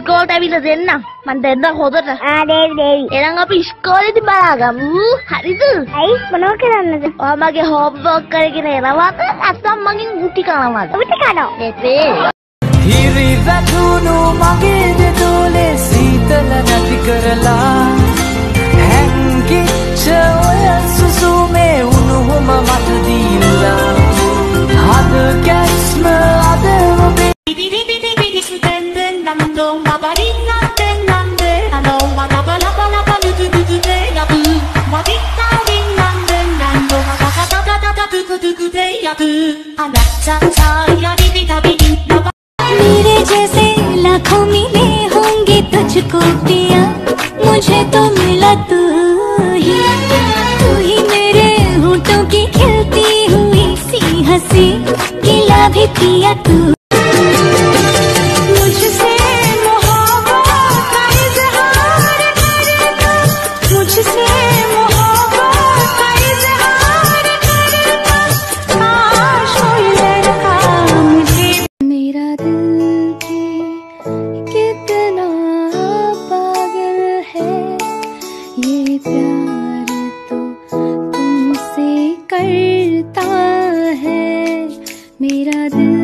ඉස්කෝලට ඇවිල්ලා දෙන්න. මං දෙන්න හොදට. ආ දේවි දේවි. එහෙනම් අපි ඉස්කෝලේදී බලාගමු. හරිද? ඇයි මොනව කරන්නද? ඔයා මගේ හෝම්වර්ක් කරගෙන එනවාද? නැත්නම් මගෙන් ගුටි කනවාද? උට කනවා. නෙතේ. හිරි වැටුණු මගේ දෙදෝලේ मेरे जैसे लाखों मिले होंगे तुझको पिया मुझे तो मिला तू ही। तू ही मेरे होठों की खिलती हुई सी हँसी गिला भी पिया तू। मुझसे मुझसे प्यार तो तुमसे करता है। मेरा दिल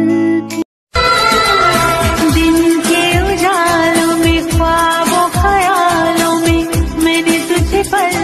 दिन के उजालों में, ख्वाबों, ख्यालों में मैंने तुझे पल